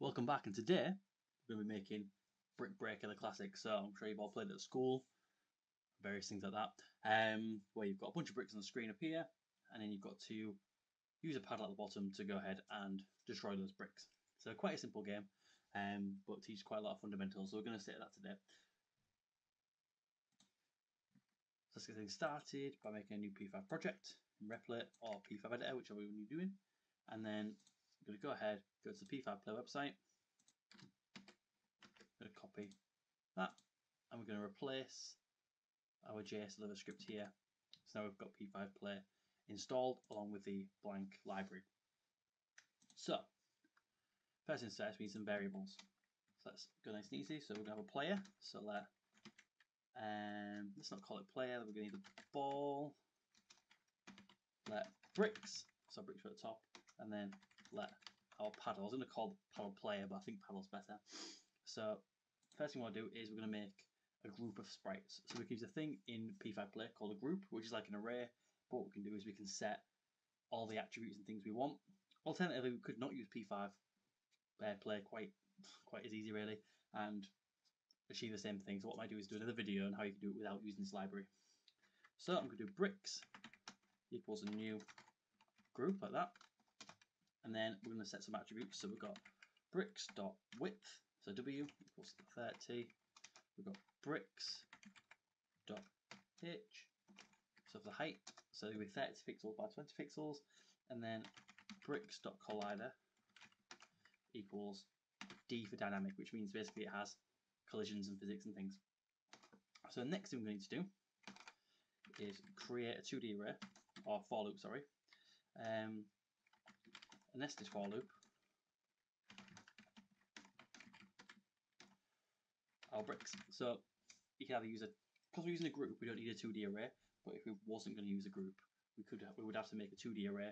Welcome back, and today we're going to be making Brick Breaker the classic. So I'm sure you've all played it at school, various things like that. Um, where you've got a bunch of bricks on the screen up here, and then you've got to use a paddle at the bottom to go ahead and destroy those bricks. So quite a simple game, um, but teaches quite a lot of fundamentals. So we're going to stick to that today. So let's get things started by making a new P5 project in Replit or P5 editor, whichever one you're doing, and then I'm going to go ahead, go to the P5 Play website, I'm going to copy that, and we're going to replace our jsDelivr script here. So now we've got P5 Play installed along with the blank library. So, first things we need some variables. So let's go nice and easy. So we're going to have a player. So let, um, let's not call it player, we're going to need a ball, let bricks, so bricks at the top, and then let our paddle. I was going to call the paddle player, but I think paddle's better. So first thing we want to do is we're going to make a group of sprites. So we can use a thing in P5 Play called a group, which is like an array. But what we can do is we can set all the attributes and things we want. Alternatively, we could not use P5 uh, Play quite quite as easy really, and achieve the same thing. So what I might do is do another video on how you can do it without using this library. So I'm going to do bricks equals a new group like that and then we're going to set some attributes. So we've got bricks dot width, so w equals 30. We've got bricks dot pitch, so for the height, so it'll be 30 pixels by 20 pixels, and then bricks dot collider equals d for dynamic, which means basically it has collisions and physics and things. So the next thing we're going to do is create a 2D array, or for loop, sorry. Um, nested for loop. Our bricks. So you can either use a, because we're using a group, we don't need a 2D array, but if we wasn't going to use a group, we could we would have to make a 2D array.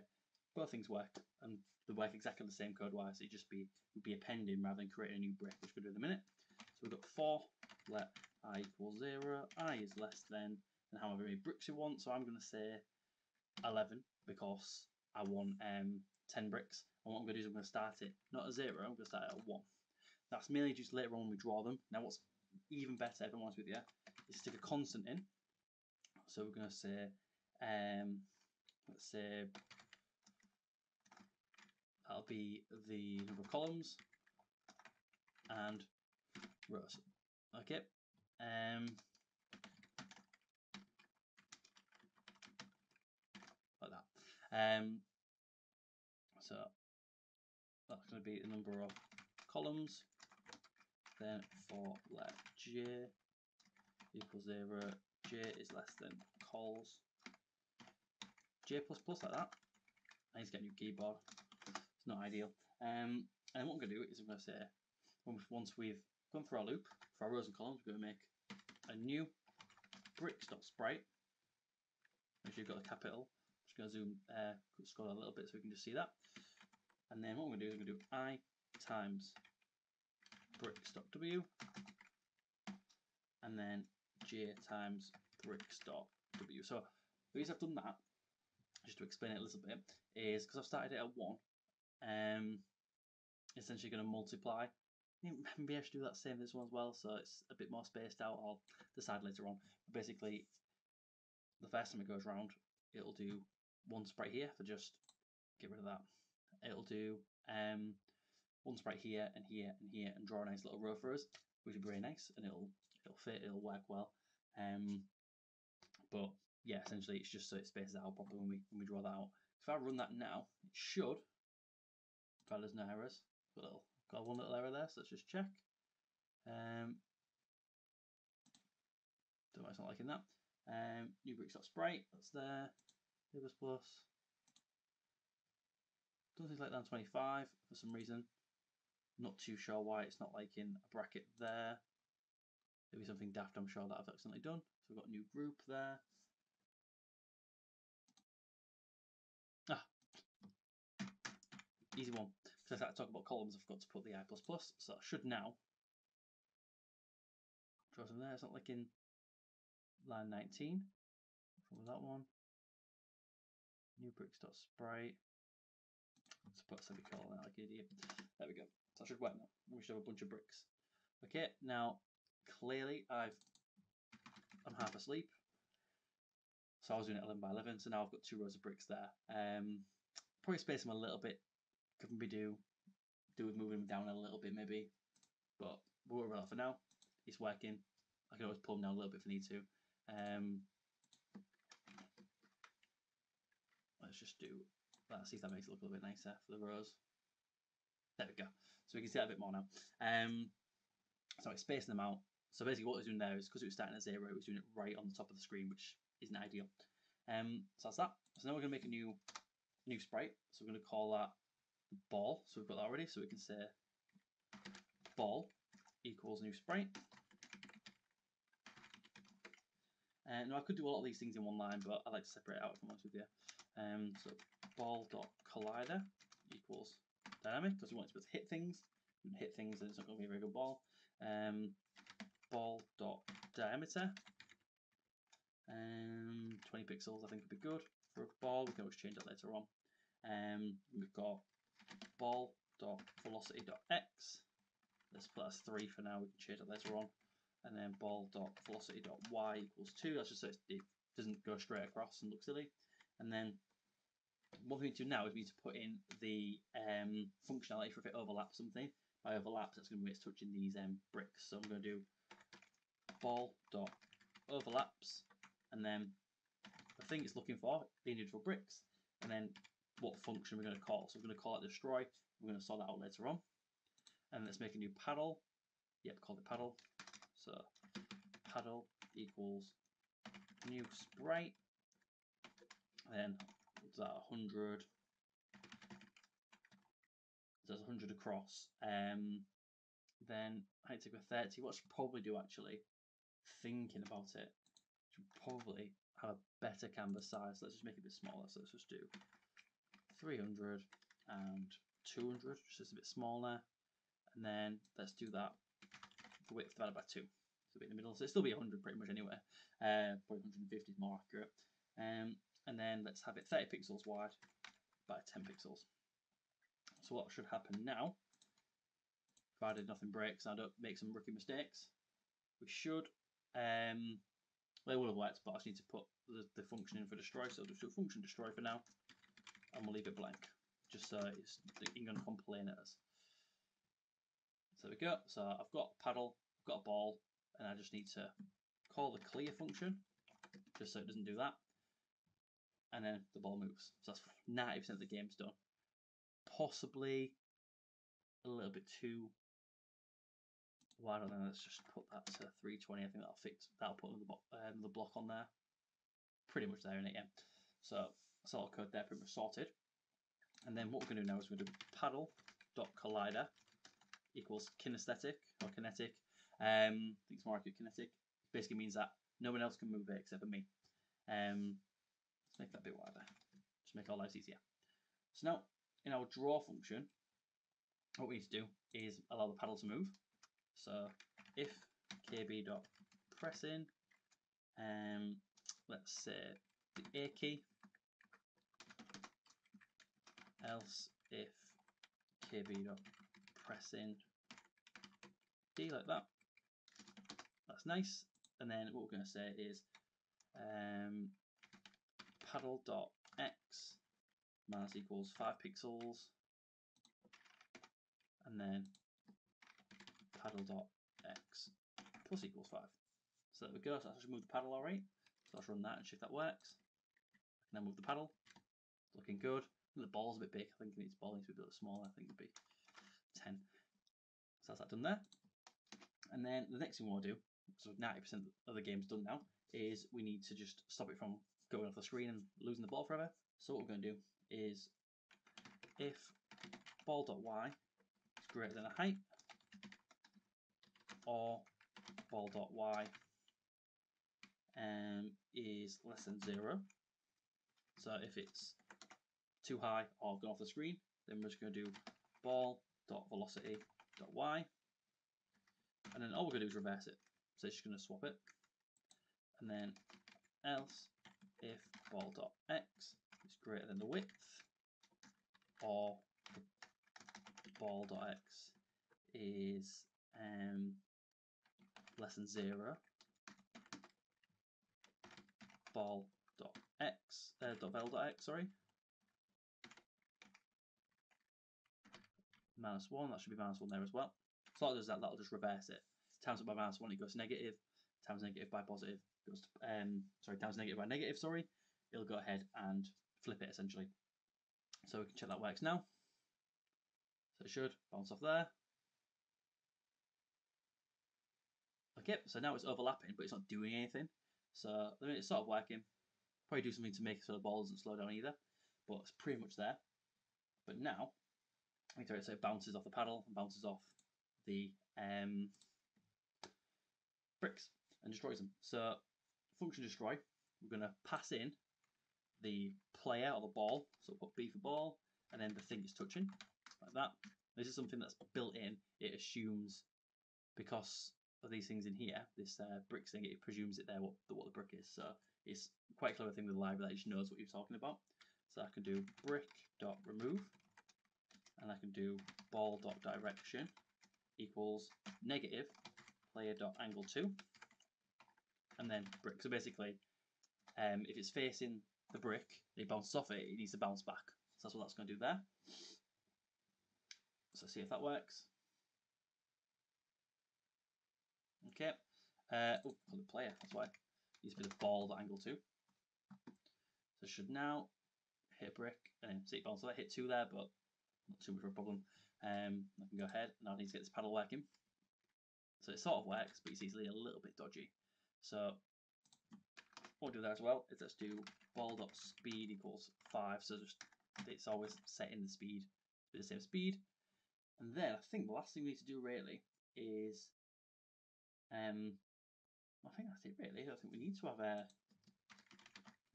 Both things work, and they work exactly the same code wise. It'd just be would be appending rather than creating a new brick, which we'll do in a minute. So we've got for let i equals zero, i is less than, and however many bricks you want. So I'm going to say 11 because I want um 10 bricks. And what I'm going to do is I'm going to start it not at 0, I'm going to start at 1. That's merely just later on when we draw them. Now what's even better, if I'm honest with you, is to stick a constant in. So we're going to say, um, let's say, that'll be the number of columns and rows. Okay. Um, like that. Um, so that's going to be the number of columns. Then for let j equals 0, j is less than cols. j plus plus like that. I need to get a new keyboard. It's not ideal. Um, and what I'm going to do is I'm going to say, once we've gone through our loop, for our rows and columns, we're going to make a new bricks.sprite. Make sure you've got a capital going to zoom, uh, scroll a little bit so we can just see that. And then what I'm going to do is I'm going to do i times bricks.w and then j times bricks.w. So the reason I've done that, just to explain it a little bit, is because I've started it at 1, um, essentially going to multiply. Maybe I should do that same this one as well, so it's a bit more spaced out. I'll decide later on. But basically, the first time it goes round, it'll do one sprite here for just get rid of that. It'll do um, one sprite here and here and here and draw a nice little row for us, which would be very nice and it'll it'll fit, it'll work well. Um, but yeah, essentially it's just so it spaces out properly when we when we draw that out. If I run that now, it should, if there's no errors, got, little, got one little error there, so let's just check. Um, don't know why it's not liking that. Um, new bricks.sprite, that's there. Plus plus. Doesn't like down 25 for some reason. Not too sure why it's not like in a bracket there. Maybe something daft I'm sure that I've accidentally done. So we've got a new group there. Ah, easy one. Because I talk about columns, I forgot to put the I++, plus so I should now draw some there. It's not like in line 19. From that one new bricks.sprite. Let's put a semicolon there like idiot. There we go. So that should work now. We should have a bunch of bricks. Okay, now clearly I've I'm half asleep. So I was doing it 11 by 11, so now I've got two rows of bricks there. Um, probably space them a little bit. Could maybe do do with moving them down a little bit maybe, but we'll about that for now. It's working. I can always pull them down a little bit if I need to. Um, let's just do that. See if that makes it look a little bit nicer for the rows. There we go. So we can see that a bit more now. Um, so it's spacing them out. So basically what it was doing there is because it was starting at zero, it was doing it right on the top of the screen, which isn't ideal. Um, so that's that. So now we're going to make a new new sprite. So we're going to call that ball. So we've got that already. So we can say ball equals new sprite. And uh, now I could do a lot of these things in one line, but I like to separate out if I'm honest with you. Um, so ball dot collider equals dynamic because we want it to be able to hit things. hit things, then it's not going to be a very good ball. Um, ball dot diameter. Um, 20 pixels I think would be good for a ball. We can always change that later on. Um, we've got ball dot velocity dot x. Let's put as three for now. We can change that later on. And then ball dot velocity dot y equals two. That's just so it doesn't go straight across and look silly. And then what we need to do now is we need to put in the um, functionality for if it overlaps something. By overlaps, that's going to be it's touching these um, bricks. So I'm going to do ball dot overlaps, and then the thing it's looking for, the individual bricks, and then what function we're going to call. So we're going to call it destroy. We're going to sort that out later on. And let's make a new paddle. Yep, call it paddle. So paddle equals new sprite. Then that 100 there's 100 across um then I take a 30 what should probably do actually thinking about it. Should probably have a better canvas size let's just make it a bit smaller so let's just do 300 and 200 just a bit smaller and then let's do that the width divided by 2 so in the middle so it'll still be 100 pretty much anyway uh, probably 150 is more accurate. Um, and then let's have it 30 pixels wide by 10 pixels. So what should happen now, provided nothing breaks I don't make some rookie mistakes, we should, um, it would have worked but I just need to put the, the function in for destroy, so just do function destroy for now, and we'll leave it blank, just so it's ain't going to complain at us. So we go, so I've got paddle, I've got a ball, and I just need to call the clear function, just so it doesn't do that and then the ball moves. So that's 90% of the game's done. Possibly a little bit too. I don't know. Let's just put that to 320. I think that'll fix. That'll put another, um, the block on there. Pretty much there in it, yeah. So that's all code there, pretty much sorted. And then what we're going to do now is we're going to do paddle dot collider equals kinesthetic or kinetic. Um, I think it's more accurate kinetic. Basically means that no one else can move it except for me. Um, Let's make that bit wider. Just make our lives easier. So now, in our draw function, what we need to do is allow the paddle to move. So if kb dot pressing, um, let's say the A key, else if kb dot pressing D like that. That's nice. And then what we're going to say is um, paddle dot x minus equals 5 pixels and then paddle dot x plus equals 5. So there we go, so let's just move the paddle alright. So let's run that and see if that works. I can then move the paddle, looking good. the ball's a bit big, I think it needs ball needs to be a bit smaller, I think it'd be 10. So that's that done there. And then the next thing we want to do, so 90% of the game's done now, is we need to just stop it from going off the screen and losing the ball forever. So what we're going to do is if ball.y is greater than a height or ball.y um, is less than zero. So if it's too high or gone off the screen, then we're just going to do ball.velocity.y and then all we're going to do is reverse it. So it's just going to swap it and then else if ball.x is greater than the width or ball.x is um, less than 0, ball.x, uh, dot vel.x, sorry, minus 1, that should be minus 1 there as well. So that does that, that'll just reverse it. Times it by minus 1, it goes negative, times negative by positive, goes to, um, sorry, times negative by negative, sorry, it'll go ahead and flip it essentially. So we can check that works now. So it should bounce off there. Okay, so now it's overlapping, but it's not doing anything. So I mean, it's sort of working. Probably do something to make it so the ball doesn't slow down either, but it's pretty much there. But now, so it bounces off the paddle and bounces off the um, bricks and destroys them. So function destroy, we're going to pass in the player or the ball. So put B for ball, and then the thing it's touching, like that. This is something that's built in. It assumes because of these things in here, this uh, bricks thing, it presumes it there what the, what the brick is. So it's quite a clever thing with the library that it just knows what you're talking about. So I can do brick dot remove, and I can do ball dot direction equals negative player dot angleTo, and then brick. So basically, um, if it's facing the brick, it bounces off it, it needs to bounce back. So that's what that's going to do there. So see if that works. Okay. Uh, oh, for the player, that's why. It needs to be the ball that angleTo. So should now hit brick and then see it bounce. So I hit two there, but not too much of a problem. Um, I can go ahead. Now I need to get this paddle working. So it sort of works, but it's easily a little bit dodgy. So we'll do that as well is let's do ball dot speed equals five. So just it's always setting the speed to the same speed. And then I think the last thing we need to do really is um I think that's it really. I think we need to have a uh,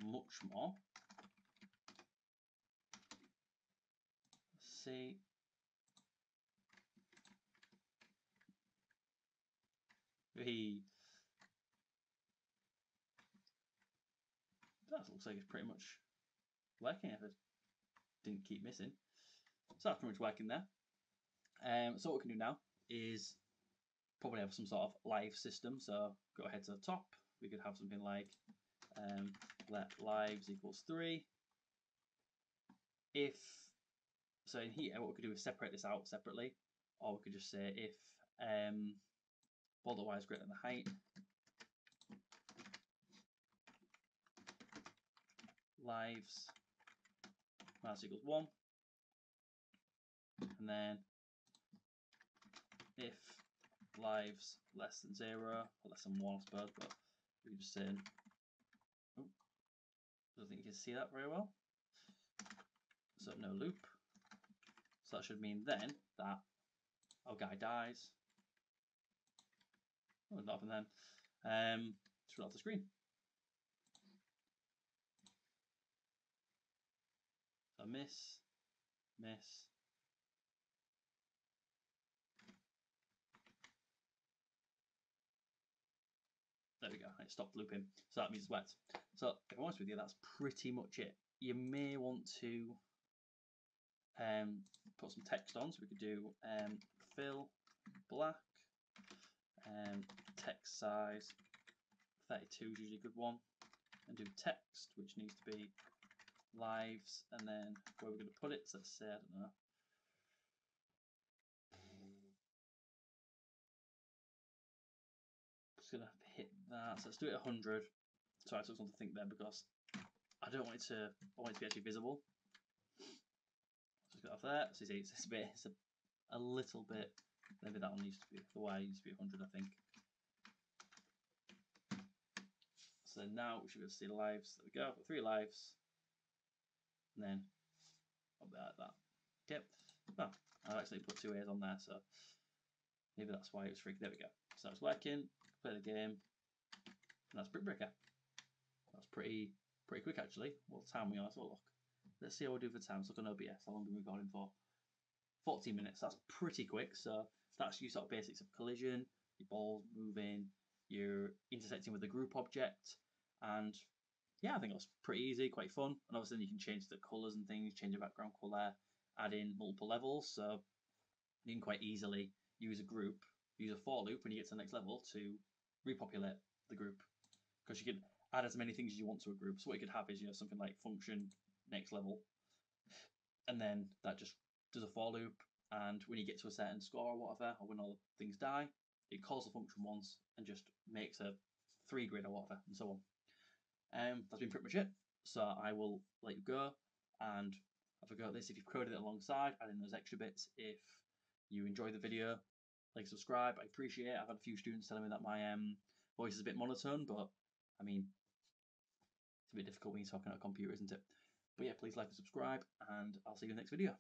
much more. Let's see. We looks like it's pretty much working if it didn't keep missing. So that's pretty much working there. Um, so what we can do now is probably have some sort of live system. So go ahead to the top. We could have something like um, let lives equals 3. If, so in here, what we could do is separate this out separately. Or we could just say if um, border y is greater than the height, lives minus equals 1. And then if lives less than 0, or less than 1 I suppose, but we just say, oh, I don't think you can see that very well. So noLoop. So that should mean then that our guy dies. Oh, not then. Um, run off the screen. So miss, miss, There we go, it stopped looping. So that means it's wet. So if I'm honest with you, that's pretty much it. You may want to um, put some text on. So we could do um, fill black, um, text size 32 is usually a good one, and do text, which needs to be lives, and then where we're going to put it. So let's say, I don't know, just going to hit that. So let's do it 100. So I took something to think there because I don't want it to, I want it to be actually visible. Just get off there. So see, it's, a bit, it's a, a little bit, maybe that one needs to be, the Y needs to be 100, I think. So now we should be able to see lives. There we go, three lives. And then up there like that. Okay. Well, I've actually put two A's on there, so maybe that's why it was freaking. There we go. So it's working play the game. And that's Brick Breaker. That's pretty pretty quick actually. What time we on? Let's have a look. Let's see how we do for time. So look on OBS. How long have we recording for? 14 minutes. That's pretty quick. So that's you sort of basics of collision, your balls moving, you're intersecting with a group object, and yeah, I think it was pretty easy, quite fun. And obviously you can change the colours and things, change the background colour, add in multiple levels. So you can quite easily use a group, use a for loop when you get to the next level to repopulate the group. Because you can add as many things as you want to a group. So what you could have is you know something like function next level, and then that just does a for loop. And when you get to a certain score or whatever, or when all things die, it calls the function once and just makes a three grid or whatever, and so on. Um, that's been pretty much it. So I will let you go and have a go at this if you've coded it alongside, add in those extra bits. If you enjoy the video, like, subscribe. I appreciate it. I've had a few students telling me that my um, voice is a bit monotone, but I mean, it's a bit difficult when you're talking on a computer, isn't it? But yeah, please like and subscribe, and I'll see you in the next video.